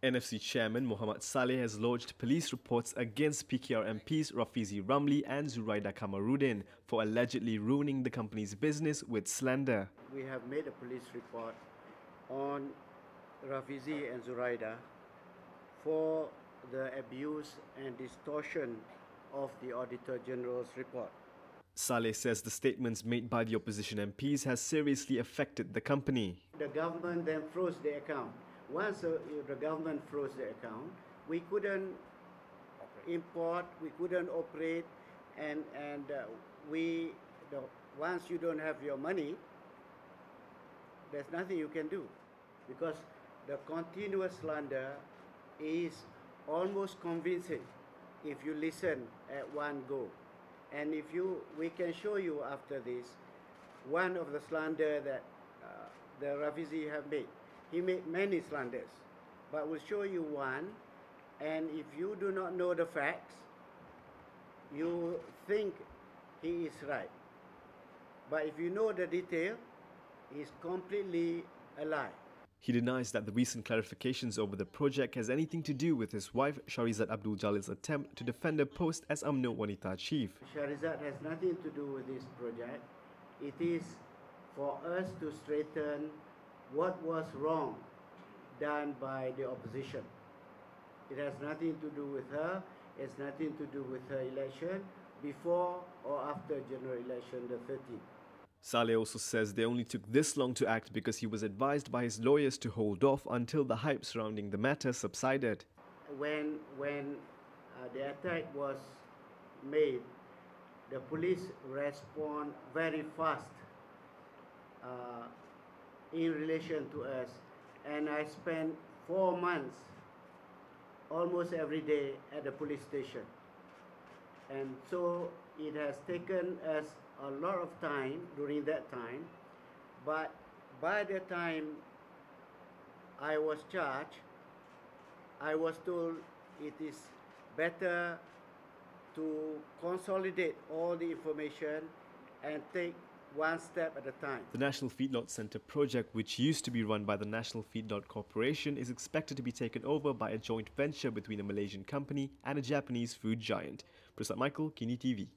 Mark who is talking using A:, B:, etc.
A: NFC chairman Mohamad Salleh has lodged police reports against PKR MPs Rafizi Ramli and Zuraida Kamaruddin for allegedly ruining the company's business with slander.
B: We have made a police report on Rafizi and Zuraida for the abuse and distortion of the Auditor General's report.
A: Salleh says the statements made by the opposition MPs has seriously affected the company.
B: The government then froze the account once uh, the government froze the account, we couldn't import, we couldn't operate, and and uh, we the, once you don't have your money, there's nothing you can do, because the continuous slander is almost convincing if you listen at one go, and if you we can show you after this one of the slander that uh, the Rafizi have made. He made many slanders, but we'll show you one. And if you do not know the facts, you think he is right. But if you know the detail, he's completely a lie.
A: He denies that the recent clarifications over the project has anything to do with his wife Shahrizat Abdul Jalil's attempt to defend her post as UMNO Wanita chief.
B: Shahrizat has nothing to do with this project. It is for us to straighten what was wrong done by the opposition. It has nothing to do with her, it has nothing to do with her election before or after general election the 13th.
A: Salleh also says they only took this long to act because he was advised by his lawyers to hold off until the hype surrounding the matter subsided.
B: When, when uh, the attack was made, the police respond very fast. Uh, in relation to us. And I spent four months almost every day at the police station. And so it has taken us a lot of time during that time. But by the time I was charged I was told it is better to consolidate all the information and take one step at a time.
A: The National Feedlot Centre project, which used to be run by the National Feedlot Corporation, is expected to be taken over by a joint venture between a Malaysian company and a Japanese food giant. Prasad Michael, Kini TV.